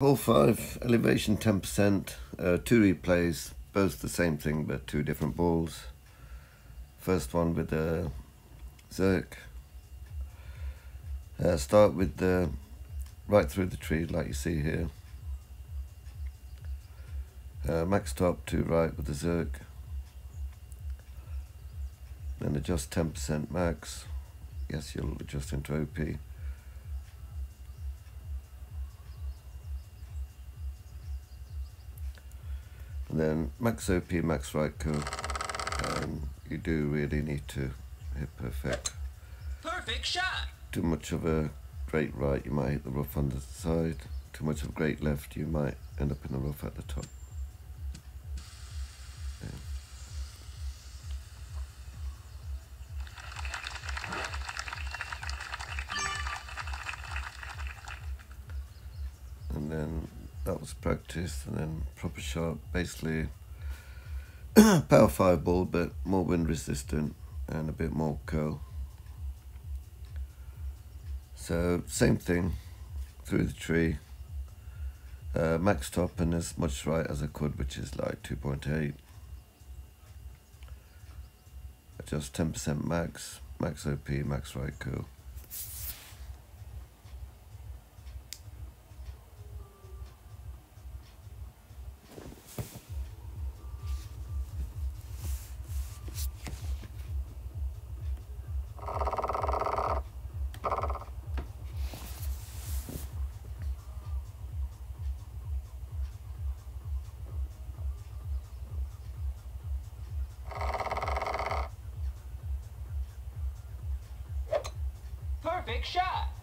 Hole 5, elevation 10%, uh, two replays, both the same thing but two different balls. First one with the Zerk. Uh, start with the right through the tree like you see here. Uh, max top to right with the Zerk. Then adjust 10% max. Yes, you'll adjust into OP. then max OP, max right curl. Um, you do really need to hit perfect. Perfect shot. Too much of a great right, you might hit the rough on the side. Too much of a great left, you might end up in the rough at the top. Yeah. And then that was practice, and then proper shot, basically power five ball, but more wind resistant and a bit more curl. So same thing through the tree. Uh, max top and as much right as I could, which is like 2.8. Adjust 10% max, max OP, max right curl. big shots.